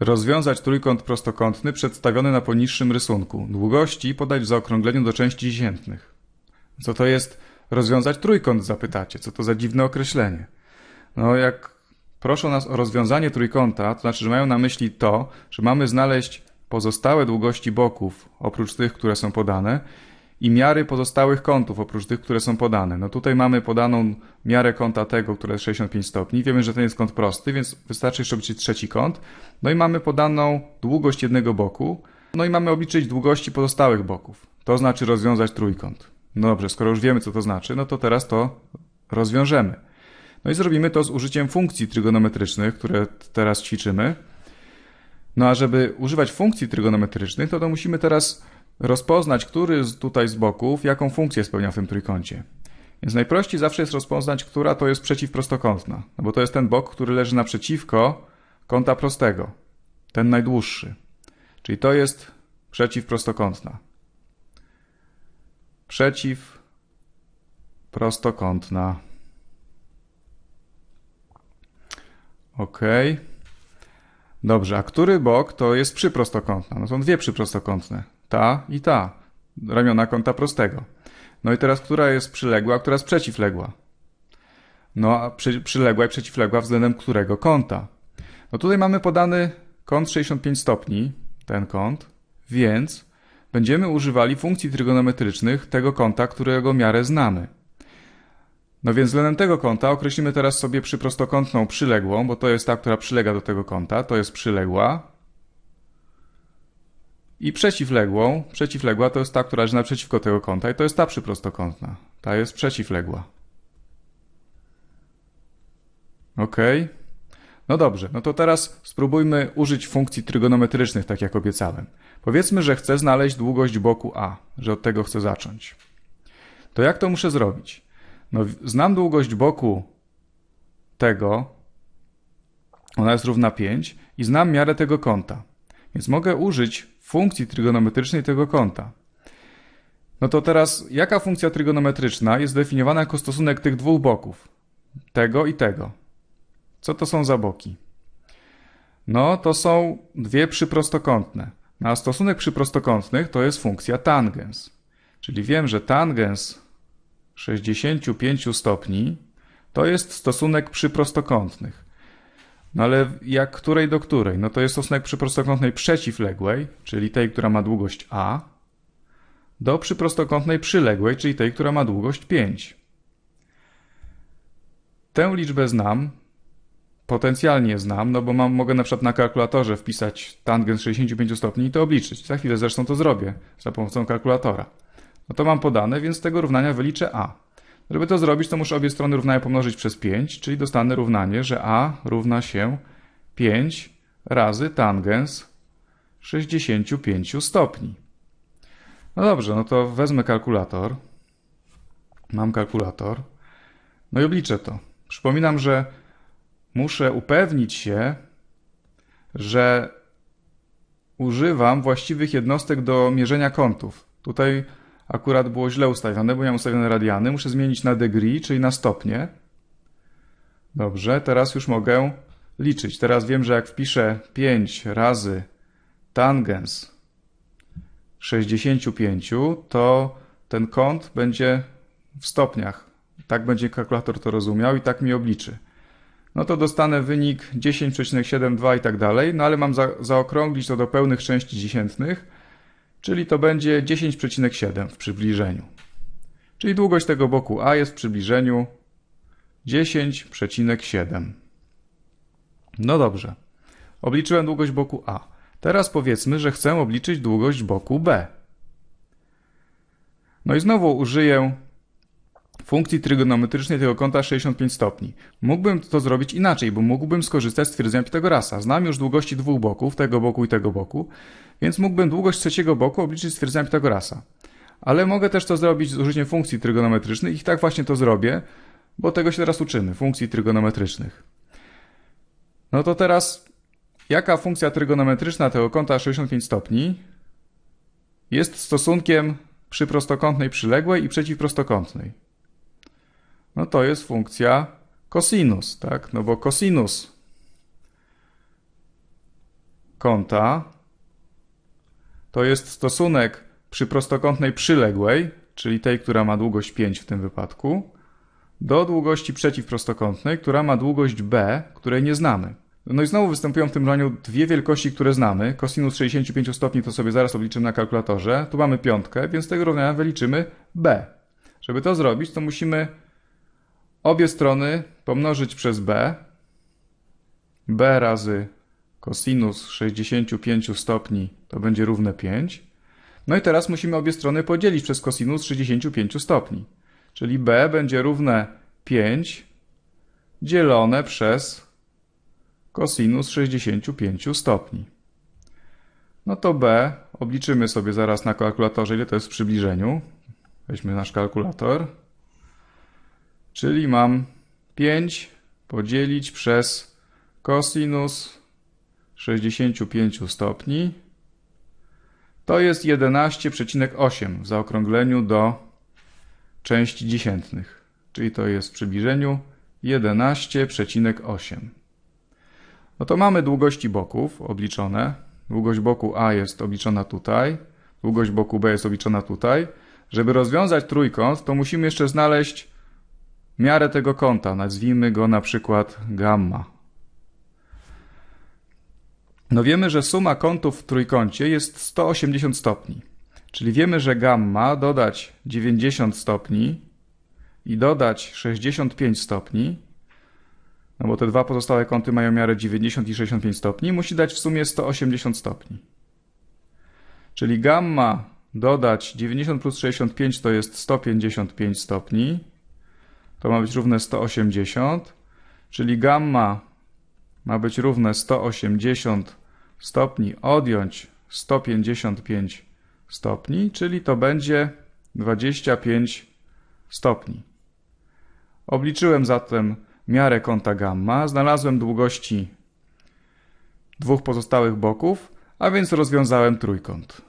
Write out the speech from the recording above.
rozwiązać trójkąt prostokątny przedstawiony na poniższym rysunku. Długości podać w zaokrągleniu do części dziesiętnych. Co to jest rozwiązać trójkąt, zapytacie? Co to za dziwne określenie? No, jak proszą nas o rozwiązanie trójkąta, to znaczy, że mają na myśli to, że mamy znaleźć pozostałe długości boków, oprócz tych, które są podane, i miary pozostałych kątów, oprócz tych, które są podane. No tutaj mamy podaną miarę kąta tego, które jest 65 stopni. Wiemy, że ten jest kąt prosty, więc wystarczy jeszcze obliczyć trzeci kąt. No i mamy podaną długość jednego boku. No i mamy obliczyć długości pozostałych boków. To znaczy rozwiązać trójkąt. No dobrze, skoro już wiemy, co to znaczy, no to teraz to rozwiążemy. No i zrobimy to z użyciem funkcji trygonometrycznych, które teraz ćwiczymy. No a żeby używać funkcji trygonometrycznych, to, to musimy teraz rozpoznać, który z tutaj z boków jaką funkcję spełnia w tym trójkącie. Więc najprościej zawsze jest rozpoznać, która to jest przeciwprostokątna, no bo to jest ten bok, który leży naprzeciwko kąta prostego, ten najdłuższy. Czyli to jest przeciwprostokątna. Przeciwprostokątna. Ok. Dobrze, a który bok to jest przyprostokątna? No są dwie przyprostokątne. Ta i ta. Ramiona kąta prostego. No i teraz, która jest przyległa, a która jest przeciwległa? No a przy, przyległa i przeciwległa względem którego kąta? No tutaj mamy podany kąt 65 stopni, ten kąt, więc będziemy używali funkcji trygonometrycznych tego kąta, którego miarę znamy. No więc względem tego kąta określimy teraz sobie przyprostokątną przyległą, bo to jest ta, która przylega do tego kąta, to jest przyległa. I przeciwległą, przeciwległa to jest ta, która leży naprzeciwko tego kąta i to jest ta przyprostokątna. Ta jest przeciwległa. Ok. No dobrze, no to teraz spróbujmy użyć funkcji trygonometrycznych, tak jak obiecałem. Powiedzmy, że chcę znaleźć długość boku A, że od tego chcę zacząć. To jak to muszę zrobić? No, znam długość boku tego, ona jest równa 5 i znam miarę tego kąta. Więc mogę użyć funkcji trygonometrycznej tego kąta. No to teraz, jaka funkcja trygonometryczna jest definiowana jako stosunek tych dwóch boków? Tego i tego. Co to są za boki? No, to są dwie przyprostokątne. No, a stosunek przyprostokątnych to jest funkcja tangens. Czyli wiem, że tangens 65 stopni to jest stosunek przyprostokątnych. No ale jak której do której? No to jest stosunek przyprostokątnej przeciwległej, czyli tej, która ma długość a, do przyprostokątnej przyległej, czyli tej, która ma długość 5. Tę liczbę znam, potencjalnie znam, no bo mam, mogę na przykład na kalkulatorze wpisać tangens 65 stopni i to obliczyć. Za chwilę zresztą to zrobię za pomocą kalkulatora. No to mam podane, więc z tego równania wyliczę a. Żeby to zrobić, to muszę obie strony równania pomnożyć przez 5, czyli dostanę równanie, że a równa się 5 razy tangens 65 stopni. No dobrze, no to wezmę kalkulator. Mam kalkulator. No i obliczę to. Przypominam, że muszę upewnić się, że używam właściwych jednostek do mierzenia kątów. Tutaj akurat było źle ustawione, bo miałem ustawione radiany. Muszę zmienić na degree, czyli na stopnie. Dobrze, teraz już mogę liczyć. Teraz wiem, że jak wpiszę 5 razy tangens 65, to ten kąt będzie w stopniach. Tak będzie kalkulator to rozumiał i tak mi obliczy. No to dostanę wynik 10,72 i tak dalej, no ale mam za, zaokrąglić to do pełnych części dziesiętnych, czyli to będzie 10,7 w przybliżeniu. Czyli długość tego boku A jest w przybliżeniu 10,7. No dobrze. Obliczyłem długość boku A. Teraz powiedzmy, że chcę obliczyć długość boku B. No i znowu użyję funkcji trygonometrycznej tego kąta 65 stopni. Mógłbym to zrobić inaczej, bo mógłbym skorzystać z twierdzenia Pitagorasa. Znam już długości dwóch boków, tego boku i tego boku, więc mógłbym długość trzeciego boku obliczyć z twierdzenia Pitagorasa. Ale mogę też to zrobić z użyciem funkcji trygonometrycznych i tak właśnie to zrobię, bo tego się teraz uczymy, funkcji trygonometrycznych. No to teraz, jaka funkcja trygonometryczna tego kąta 65 stopni jest stosunkiem przyprostokątnej przyległej i przeciwprostokątnej? No to jest funkcja cosinus, tak? No bo cosinus kąta to jest stosunek przy prostokątnej przyległej, czyli tej, która ma długość 5 w tym wypadku, do długości przeciwprostokątnej, która ma długość b, której nie znamy. No i znowu występują w tym równaniu dwie wielkości, które znamy. Kosinus 65 stopni to sobie zaraz obliczymy na kalkulatorze. Tu mamy piątkę, więc tego równania wyliczymy b. Żeby to zrobić, to musimy obie strony pomnożyć przez b. b razy kosinus 65 stopni to będzie równe 5. No i teraz musimy obie strony podzielić przez kosinus 65 stopni. Czyli b będzie równe 5 dzielone przez kosinus 65 stopni. No to b obliczymy sobie zaraz na kalkulatorze, ile to jest w przybliżeniu. Weźmy nasz kalkulator. Czyli mam 5 podzielić przez kosinus 65 stopni. To jest 11,8 w zaokrągleniu do części dziesiętnych. Czyli to jest w przybliżeniu 11,8. No to mamy długości boków obliczone. Długość boku A jest obliczona tutaj, długość boku B jest obliczona tutaj. Żeby rozwiązać trójkąt, to musimy jeszcze znaleźć miarę tego kąta. Nazwijmy go na przykład gamma. No wiemy, że suma kątów w trójkącie jest 180 stopni. Czyli wiemy, że gamma dodać 90 stopni i dodać 65 stopni, no bo te dwa pozostałe kąty mają miarę 90 i 65 stopni, musi dać w sumie 180 stopni. Czyli gamma dodać 90 plus 65 to jest 155 stopni. To ma być równe 180, czyli gamma ma być równe 180 stopni odjąć 155 stopni, czyli to będzie 25 stopni. Obliczyłem zatem miarę kąta gamma, znalazłem długości dwóch pozostałych boków, a więc rozwiązałem trójkąt.